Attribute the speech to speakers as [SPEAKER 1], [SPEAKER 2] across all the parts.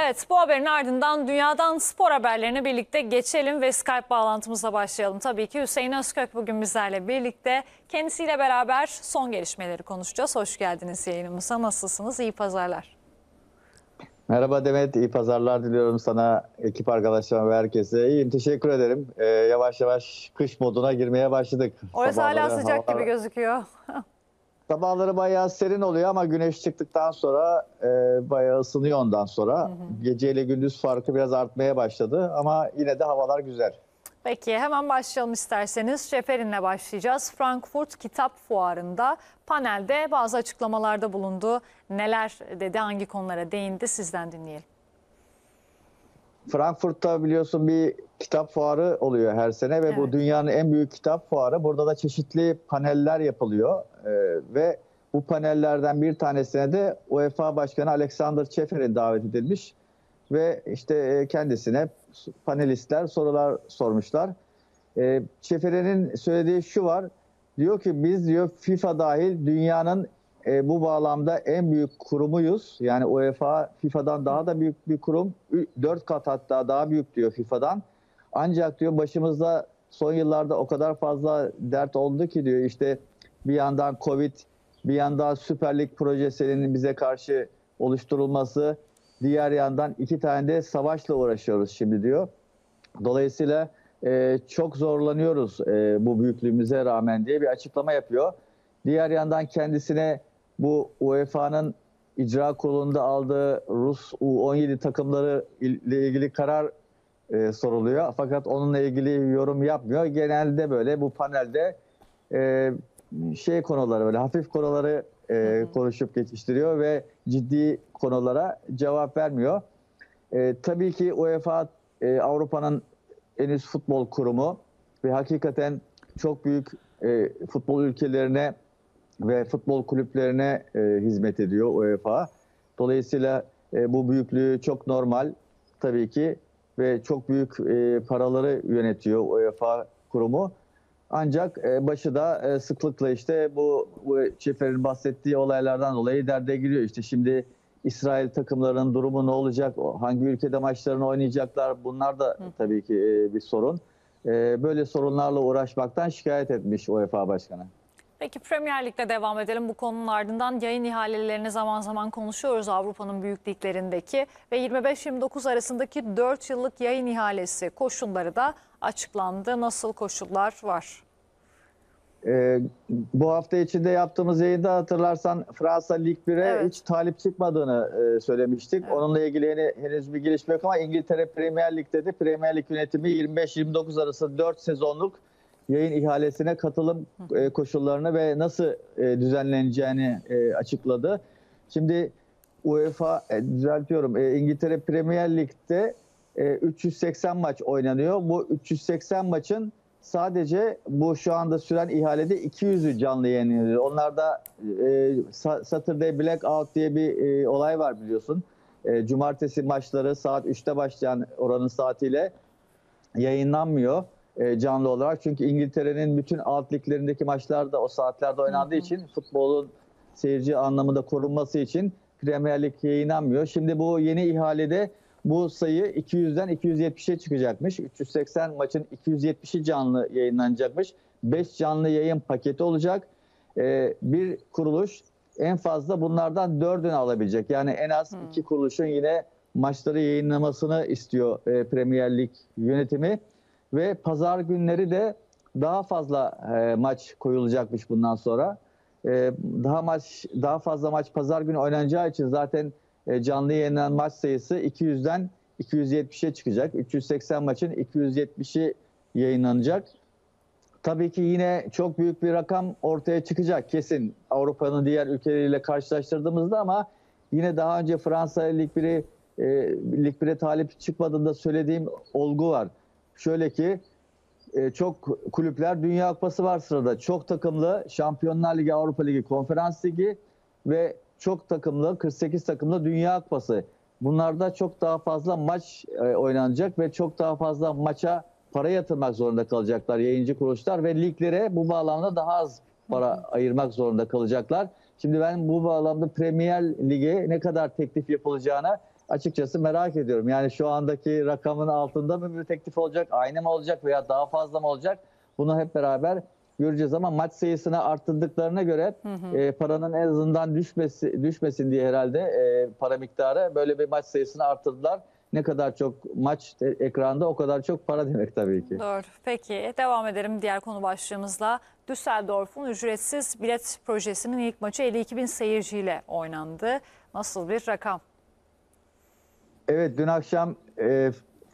[SPEAKER 1] Evet bu haberin ardından dünyadan spor haberlerine birlikte geçelim ve Skype bağlantımıza başlayalım. Tabii ki Hüseyin Özkök bugün bizlerle birlikte kendisiyle beraber son gelişmeleri konuşacağız. Hoş geldiniz yayınımıza. Nasılsınız? İyi pazarlar.
[SPEAKER 2] Merhaba Demet, iyi pazarlar diliyorum sana, ekip arkadaşlarıma ve herkese. İyiyim, teşekkür ederim. Ee, yavaş yavaş kış moduna girmeye başladık.
[SPEAKER 1] Orası hala
[SPEAKER 2] Sabahları
[SPEAKER 1] sıcak
[SPEAKER 2] havalar-
[SPEAKER 1] gibi gözüküyor.
[SPEAKER 2] Sabahları bayağı serin oluyor ama güneş çıktıktan sonra e, bayağı ısınıyor ondan sonra. Geceyle gündüz farkı biraz artmaya başladı ama yine de havalar güzel.
[SPEAKER 1] Peki hemen başlayalım isterseniz. Şeferin'le başlayacağız. Frankfurt Kitap Fuarı'nda panelde bazı açıklamalarda bulundu. Neler dedi, hangi konulara değindi sizden dinleyelim.
[SPEAKER 2] Frankfurt'ta biliyorsun bir kitap fuarı oluyor her sene ve bu
[SPEAKER 1] Evet.
[SPEAKER 2] dünyanın en büyük kitap fuarı. Burada da çeşitli paneller yapılıyor Ee, ve bu panellerden bir tanesine de UEFA Başkanı Alexander Çeferin davet edilmiş ve işte e, kendisine panelistler sorular sormuşlar. Ee, Çeferi'nin söylediği şu var. Diyor ki biz diyor FIFA dahil dünyanın e, bu bağlamda en büyük kurumuyuz. Yani UEFA FIFA'dan daha da büyük bir kurum. 4 kat hatta daha büyük diyor FIFA'dan. Ancak diyor başımızda son yıllarda o kadar fazla dert oldu ki diyor işte bir yandan Covid, bir yandan Süper Lig projesinin bize karşı oluşturulması, diğer yandan iki tane de savaşla uğraşıyoruz şimdi diyor. Dolayısıyla e, çok zorlanıyoruz e, bu büyüklüğümüze rağmen diye bir açıklama yapıyor. Diğer yandan kendisine bu UEFA'nın icra kurulunda aldığı Rus U17 takımları ile ilgili karar e, soruluyor. Fakat onunla ilgili yorum yapmıyor. Genelde böyle bu panelde e, şey konuları böyle hafif konuları e, konuşup geçiştiriyor ve ciddi konulara cevap vermiyor. E, tabii ki UEFA e, Avrupa'nın en üst futbol kurumu ve hakikaten çok büyük e, futbol ülkelerine ve futbol kulüplerine e, hizmet ediyor UEFA. Dolayısıyla e, bu büyüklüğü çok normal tabii ki ve çok büyük e, paraları yönetiyor UEFA kurumu. Ancak e, başı da e, sıklıkla işte bu, bu Çefer'in bahsettiği olaylardan dolayı derde giriyor. İşte şimdi İsrail takımlarının durumu ne olacak? Hangi ülkede maçlarını oynayacaklar? Bunlar da tabii ki e, bir sorun. E, böyle sorunlarla uğraşmaktan şikayet etmiş UEFA Başkanı.
[SPEAKER 1] Peki Premier Lig'de devam edelim. Bu konunun ardından yayın ihalelerini zaman zaman konuşuyoruz Avrupa'nın büyük liglerindeki ve 25-29 arasındaki 4 yıllık yayın ihalesi koşulları da açıklandı. Nasıl koşullar var?
[SPEAKER 2] Ee, bu hafta içinde yaptığımız yayında hatırlarsan Fransa Lig 1'e
[SPEAKER 1] Evet.
[SPEAKER 2] hiç talip çıkmadığını e, söylemiştik.
[SPEAKER 1] Evet.
[SPEAKER 2] Onunla ilgili yeni, henüz bir gelişme yok ama İngiltere Premier Lig'de de Premier Lig yönetimi 25-29 arası 4 sezonluk yayın ihalesine katılım e, koşullarını ve nasıl e, düzenleneceğini e, açıkladı. Şimdi UEFA e, düzeltiyorum e, İngiltere Premier Lig'de e, 380 maç oynanıyor. Bu 380 maçın sadece bu şu anda süren ihalede 200'ü canlı yayınlanıyor. Onlarda e, Sa- Saturday Blackout diye bir e, olay var biliyorsun. E, cumartesi maçları saat 3'te başlayan oranın saatiyle yayınlanmıyor canlı olarak. Çünkü İngiltere'nin bütün alt liglerindeki maçlar da o saatlerde oynandığı için futbolun seyirci anlamında korunması için Premier Lig yayınlanmıyor. Şimdi bu yeni ihalede bu sayı 200'den 270'e çıkacakmış. 380 maçın 270'i canlı yayınlanacakmış. 5 canlı yayın paketi olacak. Ee, bir kuruluş en fazla bunlardan 4'ünü alabilecek. Yani en az iki kuruluşun yine maçları yayınlamasını istiyor e, Premier Lig yönetimi. Ve pazar günleri de daha fazla e, maç koyulacakmış bundan sonra. E, daha maç daha fazla maç pazar günü oynanacağı için zaten e, canlı yayınlanan maç sayısı 200'den 270'e çıkacak. 380 maçın 270'i yayınlanacak. Tabii ki yine çok büyük bir rakam ortaya çıkacak kesin Avrupa'nın diğer ülkeleriyle karşılaştırdığımızda ama yine daha önce Fransa Lig 1'i e, Lig 1'e talip çıkmadığında söylediğim olgu var. Şöyle ki e, çok kulüpler Dünya Kupası var sırada. Çok takımlı Şampiyonlar Ligi, Avrupa Ligi, Konferans Ligi ve çok takımlı 48 takımlı Dünya Kupası. Bunlarda çok daha fazla maç e, oynanacak ve çok daha fazla maça para yatırmak zorunda kalacaklar yayıncı kuruluşlar ve liglere bu bağlamda daha az para ayırmak zorunda kalacaklar. Şimdi ben bu bağlamda Premier Lig'e ne kadar teklif yapılacağına açıkçası merak ediyorum. Yani şu andaki rakamın altında mı bir teklif olacak, aynı mı olacak veya daha fazla mı olacak? Bunu hep beraber göreceğiz ama maç sayısını arttırdıklarına göre e, paranın en azından düşmesi düşmesin diye herhalde e, para miktarı böyle bir maç sayısını arttırdılar. Ne kadar çok maç e- ekranda o kadar çok para demek tabii ki.
[SPEAKER 1] Doğru. Peki devam edelim diğer konu başlığımızla. Düsseldorf'un ücretsiz bilet projesinin ilk maçı 52 bin seyirciyle oynandı. Nasıl bir rakam?
[SPEAKER 2] Evet dün akşam e,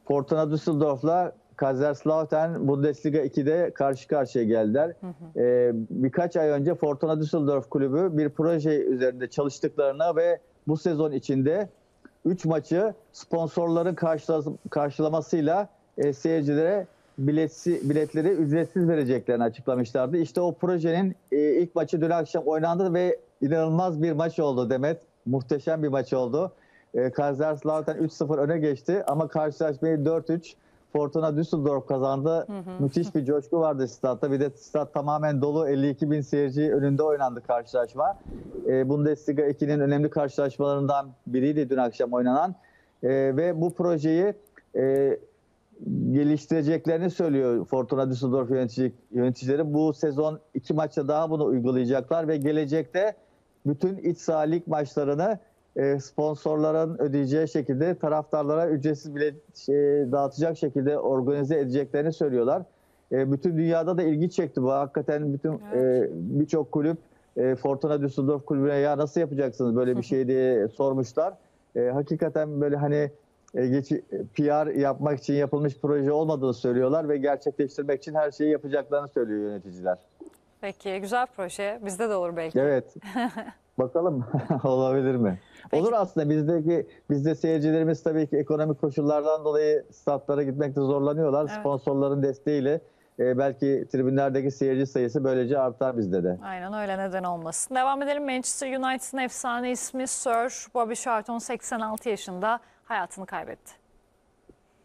[SPEAKER 2] Fortuna Düsseldorf'la Kaiserslautern Bundesliga 2'de karşı karşıya geldiler. E, birkaç ay önce Fortuna Düsseldorf kulübü bir proje üzerinde çalıştıklarını ve bu sezon içinde 3 maçı sponsorların karşıla- karşılamasıyla e, seyircilere biletsi, biletleri ücretsiz vereceklerini açıklamışlardı. İşte o projenin e, ilk maçı dün akşam oynandı ve inanılmaz bir maç oldu Demet. Muhteşem bir maç oldu. E, Kaiserslautern 3-0 öne geçti ama karşılaşmayı 4-3 Fortuna Düsseldorf kazandı. Müthiş bir coşku vardı statta. Bir de stat tamamen dolu 52 bin seyirci önünde oynandı karşılaşma. E, Bundesliga 2'nin önemli karşılaşmalarından biriydi dün akşam oynanan. E, ve bu projeyi e, geliştireceklerini söylüyor Fortuna Düsseldorf yönetici, yöneticileri. Bu sezon iki maçta daha bunu uygulayacaklar ve gelecekte bütün iç saha lig maçlarını sponsorların ödeyeceği şekilde taraftarlara ücretsiz bilet e, dağıtacak şekilde organize edeceklerini söylüyorlar. E, bütün dünyada da ilgi çekti bu. Hakikaten bütün e,
[SPEAKER 1] Evet.
[SPEAKER 2] birçok kulüp e, Fortuna Düsseldorf kulübüne ya nasıl yapacaksınız böyle bir şey diye sormuşlar. E, hakikaten böyle hani e, PR yapmak için yapılmış proje olmadığını söylüyorlar ve gerçekleştirmek için her şeyi yapacaklarını söylüyor yöneticiler.
[SPEAKER 1] Peki güzel proje. Bizde de olur belki.
[SPEAKER 2] Evet. Bakalım olabilir mi?
[SPEAKER 1] Peki.
[SPEAKER 2] Olur aslında bizdeki bizde seyircilerimiz tabii ki ekonomik koşullardan dolayı statlara gitmekte zorlanıyorlar.
[SPEAKER 1] Evet.
[SPEAKER 2] Sponsorların desteğiyle e, belki tribünlerdeki seyirci sayısı böylece artar bizde de.
[SPEAKER 1] Aynen öyle neden olmasın. Devam edelim. Manchester United'ın efsane ismi Sir Bobby Charlton 86 yaşında hayatını kaybetti.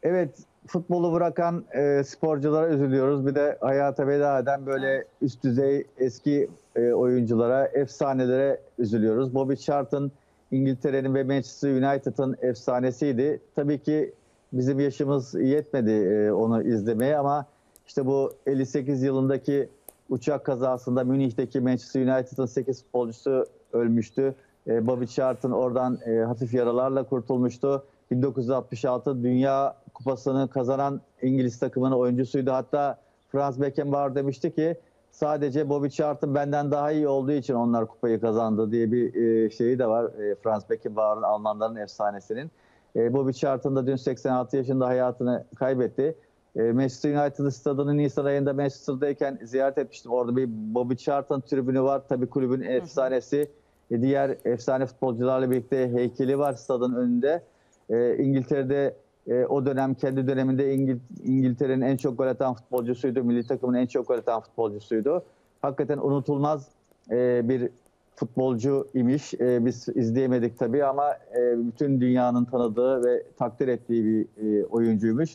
[SPEAKER 2] Evet, futbolu bırakan e, sporculara üzülüyoruz. Bir de hayata veda eden böyle üst düzey eski e, oyunculara, efsanelere üzülüyoruz. Bobby Charlton İngiltere'nin ve Manchester United'ın efsanesiydi. Tabii ki bizim yaşımız yetmedi e, onu izlemeye ama işte bu 58 yılındaki uçak kazasında Münih'teki Manchester United'ın 8 futbolcusu ölmüştü. E, Bobby Charlton oradan e, hafif yaralarla kurtulmuştu. 1966 Dünya Kupası'nı kazanan İngiliz takımının oyuncusuydu. Hatta Franz Beckenbauer demişti ki sadece Bobby Charlton benden daha iyi olduğu için onlar kupayı kazandı diye bir e, şeyi de var. E, Franz Beckenbauer'ın Almanların efsanesinin. E, Bobby Charlton da dün 86 yaşında hayatını kaybetti. E, Manchester United stadını Nisan ayında Manchester'dayken ziyaret etmiştim. Orada bir Bobby Charlton tribünü var. Tabii kulübün efsanesi. E, diğer efsane futbolcularla birlikte heykeli var stadın önünde. E, İngiltere'de e, o dönem kendi döneminde İngil- İngiltere'nin en çok gol atan futbolcusuydu. Milli takımın en çok gol atan futbolcusuydu. Hakikaten unutulmaz e, bir futbolcu imiş. E, biz izleyemedik tabii ama e, bütün dünyanın tanıdığı ve takdir ettiği bir e, oyuncuymuş.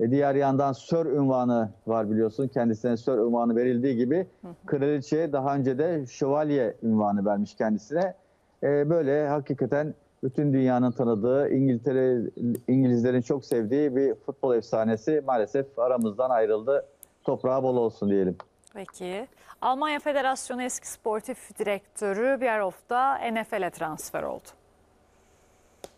[SPEAKER 2] E, diğer yandan Sir ünvanı var biliyorsun. Kendisine Sir ünvanı verildiği gibi kraliçe daha önce de şövalye ünvanı vermiş kendisine. E, böyle hakikaten bütün dünyanın tanıdığı, İngiltere İngilizlerin çok sevdiği bir futbol efsanesi maalesef aramızdan ayrıldı. Toprağı bol olsun diyelim.
[SPEAKER 1] Peki. Almanya Federasyonu eski sportif direktörü Bierhoff'da NFL'e transfer oldu.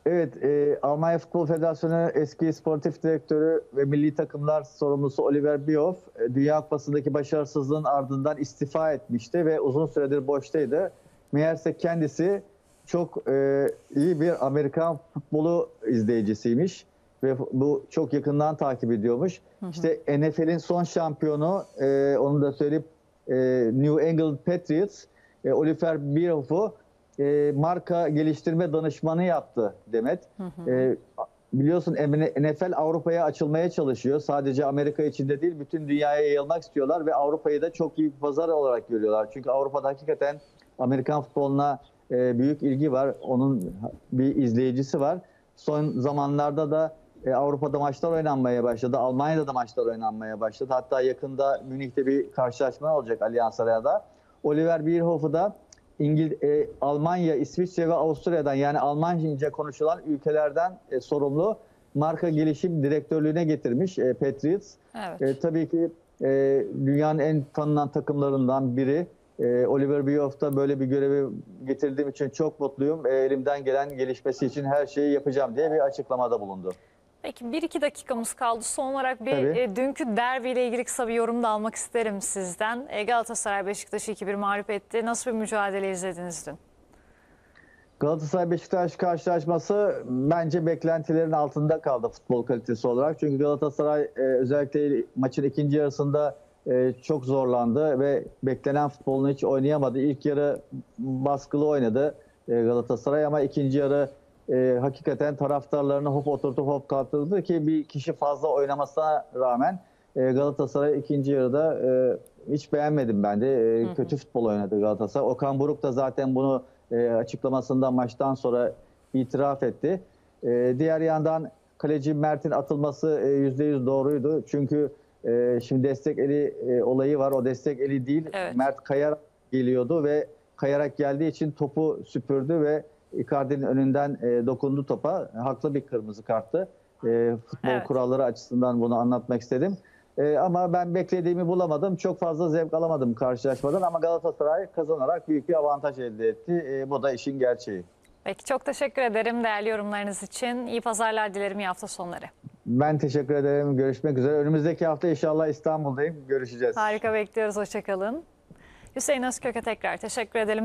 [SPEAKER 2] Evet, e, Almanya Futbol Federasyonu eski sportif direktörü ve milli takımlar sorumlusu Oliver Bierhoff, e, Dünya Kupası'ndaki başarısızlığın ardından istifa etmişti ve uzun süredir boştaydı. Meğerse kendisi çok e, iyi bir Amerikan futbolu izleyicisiymiş ve bu çok yakından takip ediyormuş. İşte NFL'in son şampiyonu, e, onu da söyleyip e, New England Patriots, e, Oliver Bierhoff'u e, marka geliştirme danışmanı yaptı Demet. E, biliyorsun NFL Avrupa'ya açılmaya çalışıyor. Sadece Amerika içinde değil bütün dünyaya yayılmak istiyorlar ve Avrupa'yı da çok iyi bir pazar olarak görüyorlar. Çünkü Avrupa'da hakikaten Amerikan futboluna e, büyük ilgi var. Onun bir izleyicisi var. Son zamanlarda da e, Avrupa'da maçlar oynanmaya başladı. Almanya'da da maçlar oynanmaya başladı. Hatta yakında Münih'te bir karşılaşma olacak Allianz Arena'da. Oliver Bierhoff'u da İngil e, Almanya, İsviçre ve Avusturya'dan yani Almanca konuşulan ülkelerden e, sorumlu marka gelişim direktörlüğüne getirmiş e, Patriots.
[SPEAKER 1] Evet.
[SPEAKER 2] E, tabii ki e, dünyanın en tanınan takımlarından biri. E, Oliver Bierhoff'ta böyle bir görevi getirdiğim için çok mutluyum. E, elimden gelen gelişmesi için her şeyi yapacağım diye bir açıklamada bulundu.
[SPEAKER 1] Peki bir iki dakikamız kaldı. Son olarak bir
[SPEAKER 2] Tabii.
[SPEAKER 1] e, dünkü derbiyle ilgili kısa bir yorum da almak isterim sizden. E, Galatasaray Beşiktaş'ı 2-1 mağlup etti. Nasıl bir mücadele izlediniz dün?
[SPEAKER 2] Galatasaray Beşiktaş karşılaşması bence beklentilerin altında kaldı futbol kalitesi olarak. Çünkü Galatasaray e, özellikle maçın ikinci yarısında e, çok zorlandı ve beklenen futbolunu hiç oynayamadı. İlk yarı baskılı oynadı e, Galatasaray ama ikinci yarı e, hakikaten taraftarlarını hop oturtup hop kaldırdı ki bir kişi fazla oynamasına rağmen e, Galatasaray ikinci yarıda e, hiç beğenmedim ben de. E, Kötü futbol oynadı Galatasaray. Okan Buruk da zaten bunu e, açıklamasında maçtan sonra itiraf etti. E, diğer yandan kaleci Mert'in atılması e, %100 doğruydu. Çünkü e, şimdi destek eli e, olayı var. O destek eli değil.
[SPEAKER 1] Evet.
[SPEAKER 2] Mert kayarak geliyordu ve kayarak geldiği için topu süpürdü ve Icardi'nin önünden e, dokundu topa. Haklı bir kırmızı karttı. E, futbol
[SPEAKER 1] Evet.
[SPEAKER 2] kuralları açısından bunu anlatmak istedim. E, ama ben beklediğimi bulamadım. Çok fazla zevk alamadım karşılaşmadan ama Galatasaray kazanarak büyük bir avantaj elde etti. E, bu da işin gerçeği.
[SPEAKER 1] Peki çok teşekkür ederim değerli yorumlarınız için. İyi pazarlar dilerim iyi hafta sonları.
[SPEAKER 2] Ben teşekkür ederim. Görüşmek üzere. Önümüzdeki hafta inşallah İstanbul'dayım. Görüşeceğiz.
[SPEAKER 1] Harika bekliyoruz. Hoşçakalın. Hüseyin Özkök'e tekrar teşekkür edelim.